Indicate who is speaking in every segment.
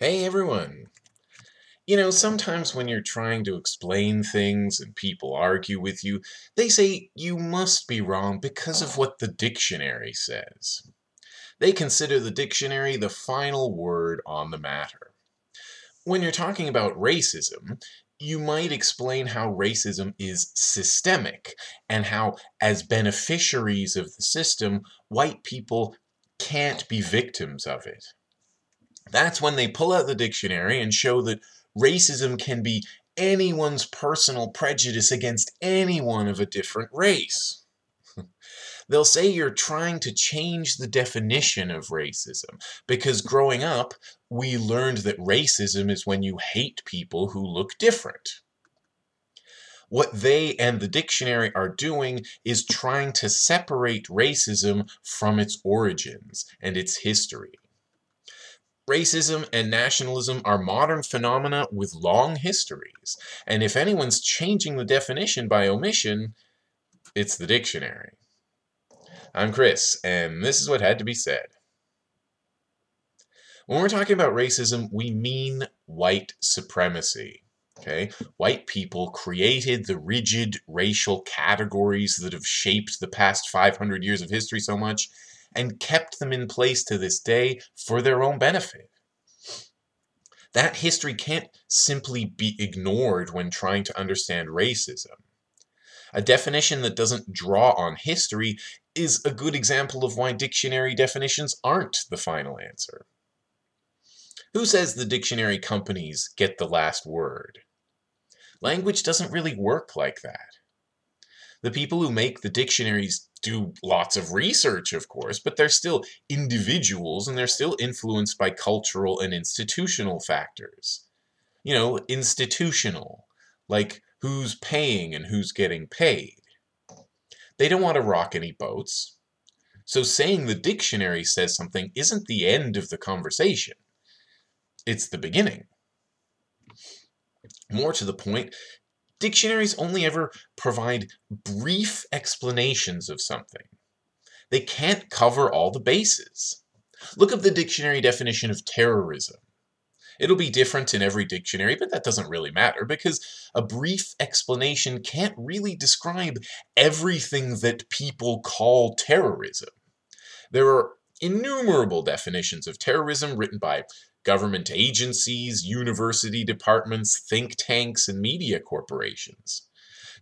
Speaker 1: Hey everyone! You know, sometimes when you're trying to explain things and people argue with you, they say you must be wrong because of what the dictionary says. They consider the dictionary the final word on the matter. When you're talking about racism, you might explain how racism is systemic and how, as beneficiaries of the system, white people can't be victims of it. That's when they pull out the dictionary and show that racism can be anyone's personal prejudice against anyone of a different race. They'll say you're trying to change the definition of racism because growing up, we learned that racism is when you hate people who look different. What they and the dictionary are doing is trying to separate racism from its origins and its history. Racism and nationalism are modern phenomena with long histories, and if anyone's changing the definition by omission, it's the dictionary. I'm Chris, and this is what had to be said. When we're talking about racism, we mean white supremacy. Okay? White people created the rigid racial categories that have shaped the past 500 years of history so much, and kept them in place to this day for their own benefit. That history can't simply be ignored when trying to understand racism. A definition that doesn't draw on history is a good example of why dictionary definitions aren't the final answer. Who says the dictionary companies get the last word? Language doesn't really work like that. The people who make the dictionaries do lots of research, of course, but they're still individuals and they're still influenced by cultural and institutional factors. You know, institutional, like who's paying and who's getting paid. They don't want to rock any boats. So saying the dictionary says something isn't the end of the conversation. It's the beginning. More to the point, Dictionaries only ever provide brief explanations of something. They can't cover all the bases. Look up the dictionary definition of terrorism. It'll be different in every dictionary, but that doesn't really matter because a brief explanation can't really describe everything that people call terrorism. There are innumerable definitions of terrorism written by government agencies, university departments, think tanks, and media corporations.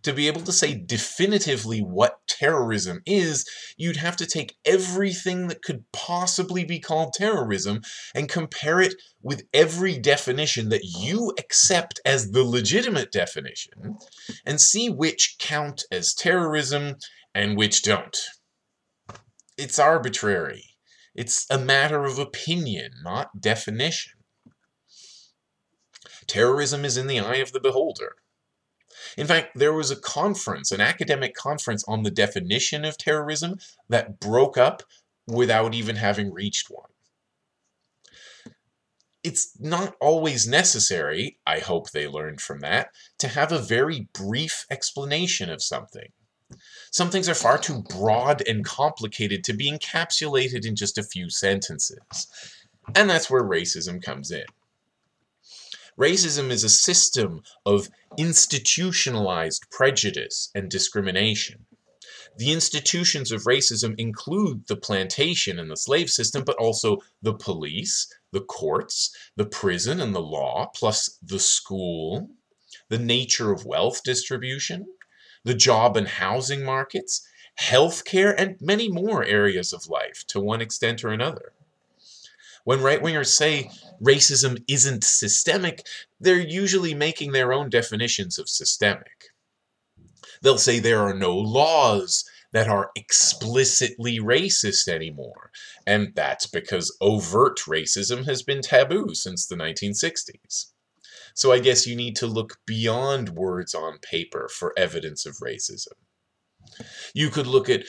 Speaker 1: To be able to say definitively what terrorism is, you'd have to take everything that could possibly be called terrorism and compare it with every definition that you accept as the legitimate definition and see which count as terrorism and which don't. It's arbitrary. It's a matter of opinion, not definition. Terrorism is in the eye of the beholder. In fact, there was a conference, an academic conference on the definition of terrorism that broke up without even having reached one. It's not always necessary, I hope they learned from that, to have a very brief explanation of something. Some things are far too broad and complicated to be encapsulated in just a few sentences. And that's where racism comes in. Racism is a system of institutionalized prejudice and discrimination. The institutions of racism include the plantation and the slave system, but also the police, the courts, the prison and the law, plus the school, the nature of wealth distribution, the job and housing markets, healthcare, and many more areas of life to one extent or another. When right wingers say racism isn't systemic, they're usually making their own definitions of systemic. They'll say there are no laws that are explicitly racist anymore, and that's because overt racism has been taboo since the 1960s. So I guess you need to look beyond words on paper for evidence of racism. You could look at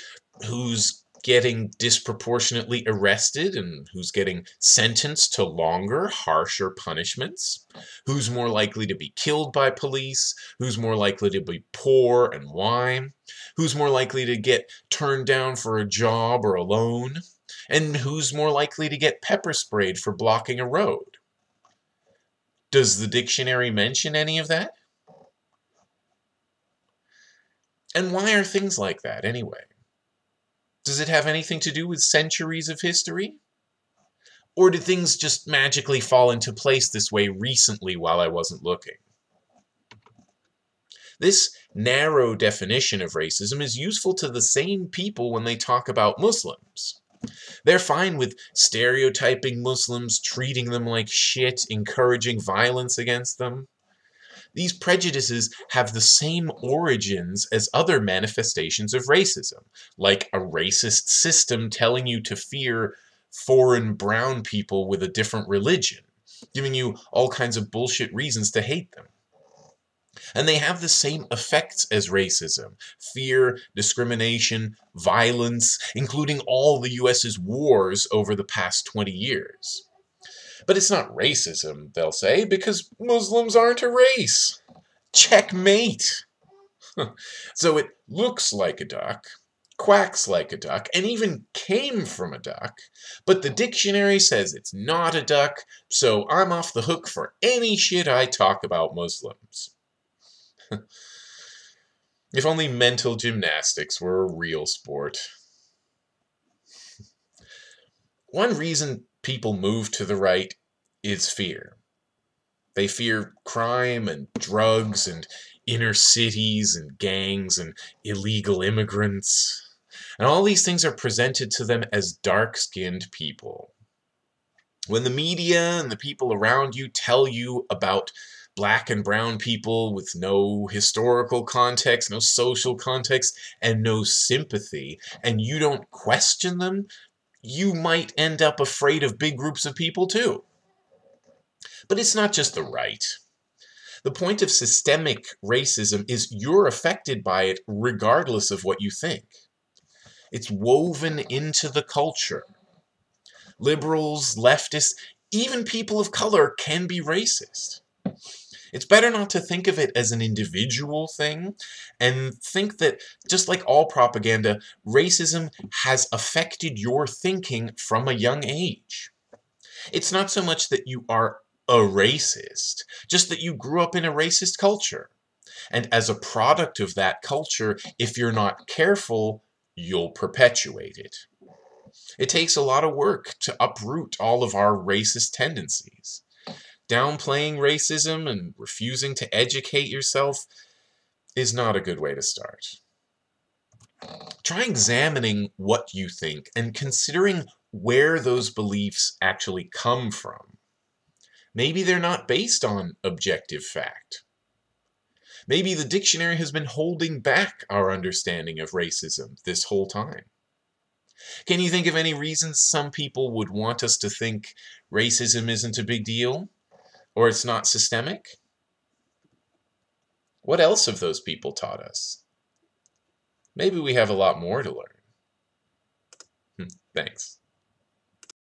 Speaker 1: who's getting disproportionately arrested and who's getting sentenced to longer, harsher punishments, who's more likely to be killed by police, who's more likely to be poor and why, who's more likely to get turned down for a job or a loan, and who's more likely to get pepper sprayed for blocking a road. Does the dictionary mention any of that? And why are things like that anyway? Does it have anything to do with centuries of history? Or did things just magically fall into place this way recently while I wasn't looking? This narrow definition of racism is useful to the same people when they talk about Muslims. They're fine with stereotyping Muslims, treating them like shit, encouraging violence against them. These prejudices have the same origins as other manifestations of racism, like a racist system telling you to fear foreign brown people with a different religion, giving you all kinds of bullshit reasons to hate them. And they have the same effects as racism fear, discrimination, violence, including all the US's wars over the past 20 years. But it's not racism, they'll say, because Muslims aren't a race. Checkmate! so it looks like a duck, quacks like a duck, and even came from a duck, but the dictionary says it's not a duck, so I'm off the hook for any shit I talk about Muslims. if only mental gymnastics were a real sport. One reason people move to the right is fear. They fear crime and drugs and inner cities and gangs and illegal immigrants. And all these things are presented to them as dark skinned people. When the media and the people around you tell you about black and brown people with no historical context, no social context, and no sympathy, and you don't question them, you might end up afraid of big groups of people too. But it's not just the right. The point of systemic racism is you're affected by it regardless of what you think. It's woven into the culture. Liberals, leftists, even people of color can be racist. It's better not to think of it as an individual thing and think that, just like all propaganda, racism has affected your thinking from a young age. It's not so much that you are a racist, just that you grew up in a racist culture. And as a product of that culture, if you're not careful, you'll perpetuate it. It takes a lot of work to uproot all of our racist tendencies downplaying racism and refusing to educate yourself is not a good way to start. Try examining what you think and considering where those beliefs actually come from. Maybe they're not based on objective fact. Maybe the dictionary has been holding back our understanding of racism this whole time. Can you think of any reasons some people would want us to think racism isn't a big deal? Or it's not systemic? What else have those people taught us? Maybe we have a lot more to learn. Hmm, thanks.